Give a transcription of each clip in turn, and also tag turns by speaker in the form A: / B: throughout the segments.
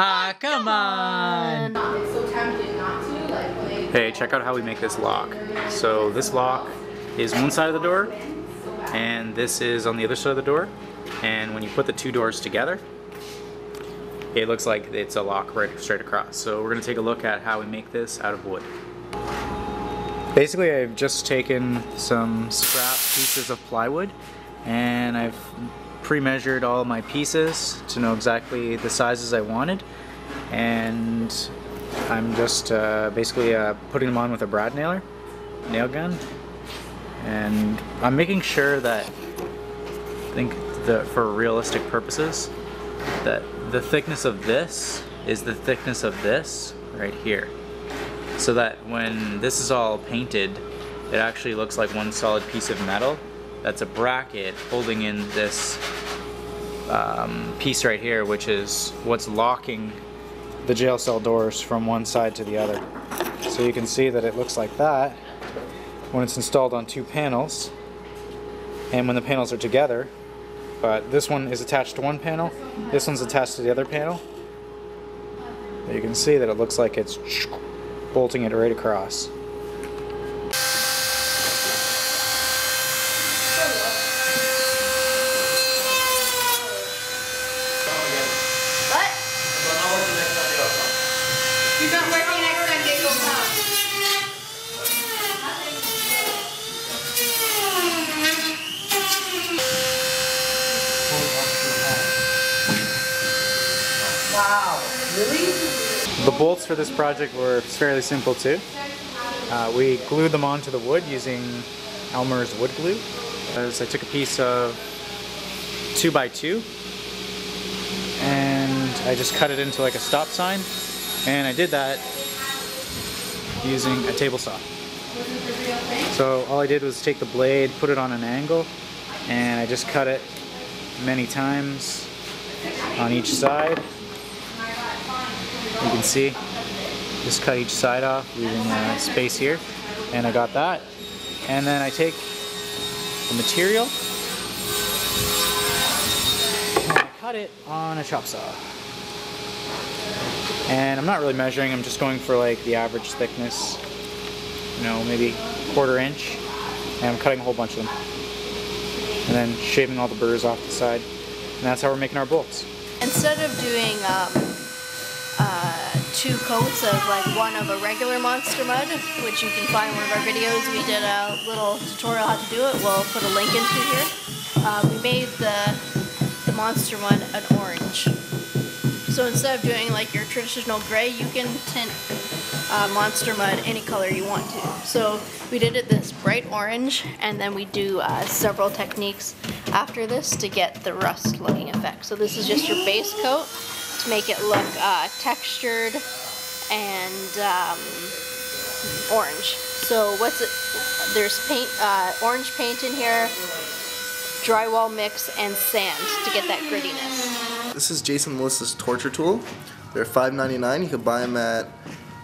A: Ah, come on!
B: It's so tempting not to, like when they
A: Hey, check out how we make this lock. So this lock is one side of the door, and this is on the other side of the door. And when you put the two doors together, it looks like it's a lock right straight across. So we're gonna take a look at how we make this out of wood. Basically, I've just taken some scrap pieces of plywood, and I've pre-measured all my pieces to know exactly the sizes I wanted. And I'm just uh, basically uh, putting them on with a brad nailer, nail gun, and I'm making sure that I think that for realistic purposes that the thickness of this is the thickness of this right here, so that when this is all painted, it actually looks like one solid piece of metal. That's a bracket holding in this um, piece right here, which is what's locking the jail cell doors from one side to the other. So you can see that it looks like that when it's installed on two panels and when the panels are together. But this one is attached to one panel, this one's attached to the other panel. You can see that it looks like it's bolting it right across.
B: Really?
A: The bolts for this project were fairly simple too. Uh, we glued them onto the wood using Elmer's wood glue. As I took a piece of 2 by 2 and I just cut it into like a stop sign and I did that using a table saw. So all I did was take the blade, put it on an angle, and I just cut it many times on each side. You can see, just cut each side off, leaving a space here, and I got that. And then I take the material, and I cut it on a chop saw. And I'm not really measuring, I'm just going for like the average thickness, you know, maybe quarter inch. And I'm cutting a whole bunch of them. And then shaving all the burrs off the side. And that's how we're making our bolts.
C: Instead of doing um, uh, two coats of like one of a regular Monster Mud, which you can find in one of our videos, we did a little tutorial how to do it. We'll put a link into here. Uh, we made the, the Monster Mud an orange. So instead of doing like your traditional gray, you can tint uh, Monster Mud any color you want to. So we did it this bright orange, and then we do uh, several techniques after this to get the rust looking effect. So this is just your base coat to make it look uh, textured and um, orange. So what's it? There's paint, uh, orange paint in here, drywall mix, and sand to get that grittiness.
D: This is Jason Melissa's torture tool. They're $5.99. You can buy them at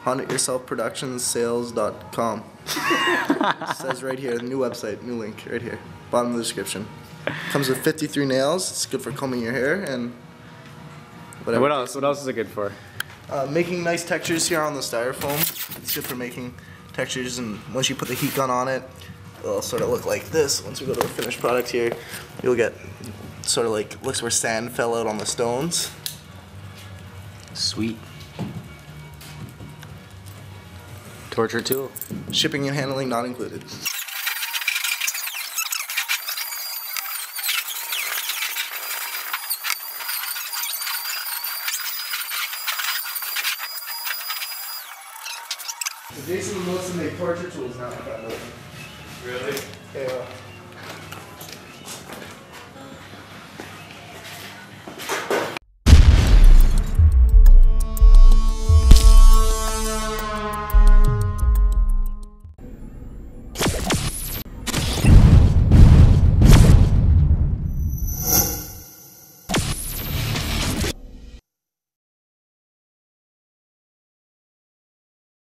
D: HauntItYourselfProductionsSales.com. says right here, the new website, new link right here, bottom of the description. Comes with 53 nails. It's good for combing your hair and whatever.
A: What else? What else is it good for?
D: Uh, making nice textures here on the styrofoam. It's good for making textures, and once you put the heat gun on it, it'll sort of look like this. Once we go to the finished product here, you'll get sort of like looks where sand fell out on the stones.
A: Sweet. Torture tool.
D: Shipping and handling not included. Jason and Melissa make torture tools now. Really? Yeah.